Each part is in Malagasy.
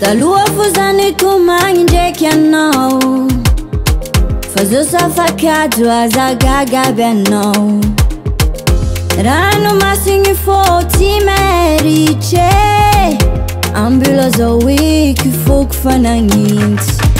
daloha fozanyto magnindreky anao fazesafakado azagagaby anao rano masigny fô tymarytre ambilazaoiky foko fananinty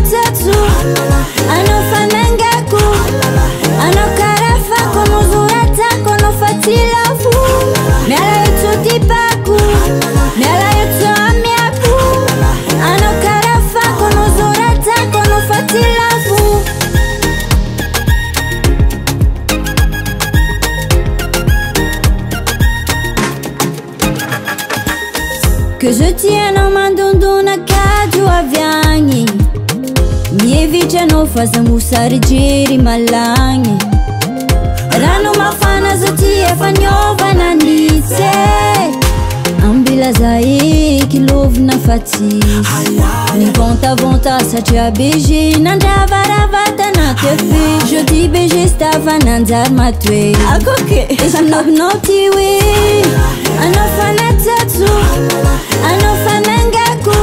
faaarafao nozoratao ano failafo mialayetso tipako mialaiotso amiako ano arafaonozoratako ano failafoce se tiana mandondona kado aviany vitra anao fazamosaryjery malagny rano mafanazoty efaniôvananis ambilaza eky lovina fatsisy nvantavanta satria beze nandravaravatanatyafe jdi bege tafananjarymatoe zavao ah, e aa faaao anao faangako